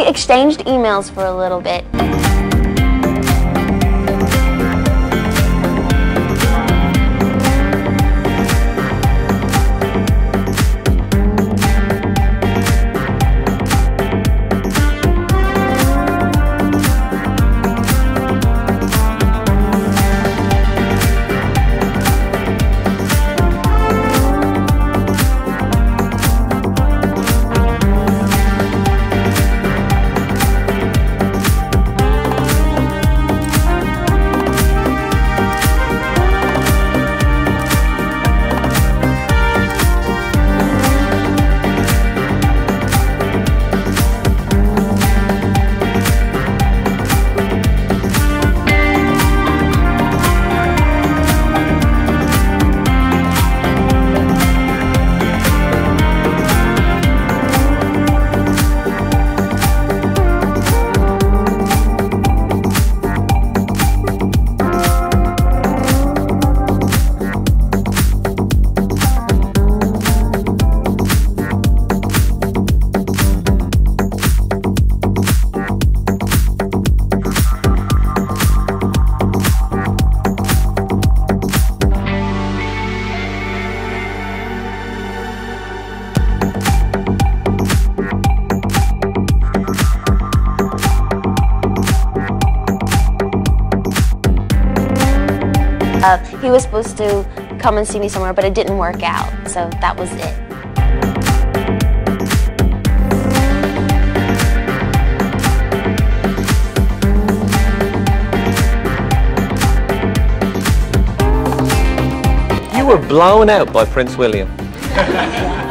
we exchanged emails for a little bit. Uh, he was supposed to come and see me somewhere, but it didn't work out, so that was it. You were blown out by Prince William.